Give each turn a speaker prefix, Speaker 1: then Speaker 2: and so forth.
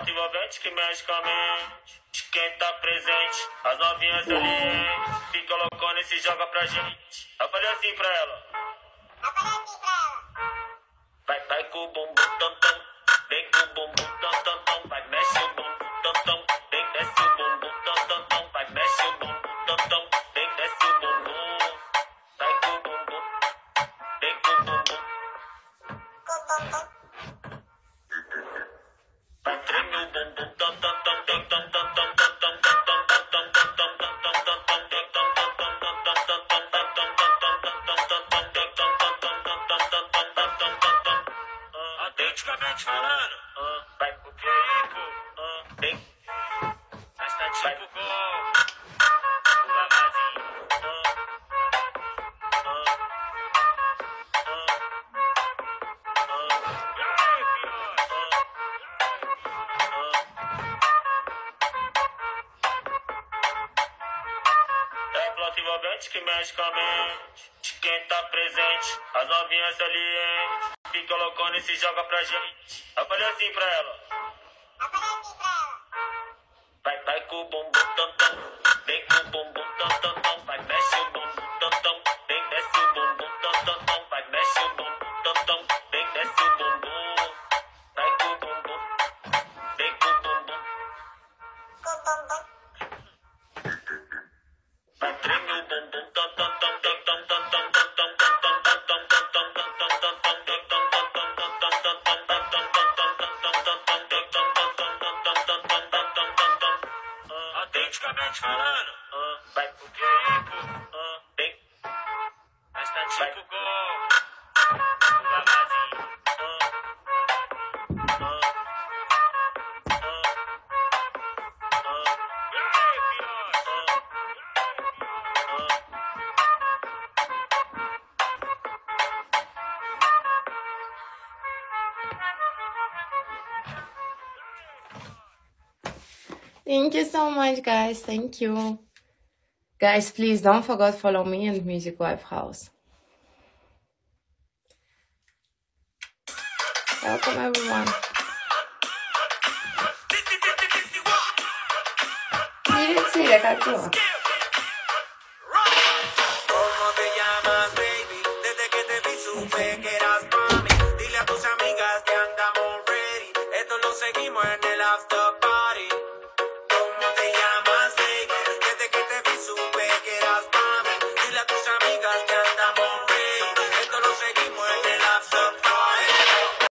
Speaker 1: pauta envolvente que mexe com a mente. Quem tá presente, as novinhas ali, fica loucona e se joga pra gente. Eu falei assim pra ela.
Speaker 2: Autenticamente falando,
Speaker 1: vai
Speaker 2: pro que aí, pô?
Speaker 1: Tem envolvente que mexe com a mente. Quem tá presente, as novinhas salientes. Fica loucona e se joga pra gente. Eu falei assim pra ela.
Speaker 3: Eu falei assim pra ela.
Speaker 1: Vai, vai com o bumbum tam, tam. Vem com o bumbum tam, tam.
Speaker 2: autenticamente falando,
Speaker 1: vai
Speaker 2: pro tem. Gol.
Speaker 4: Thank you so much, guys. Thank you. Guys, please don't forget follow me and Music Wife House. Welcome, everyone.
Speaker 5: Direzione, canzone. Seguimos en el after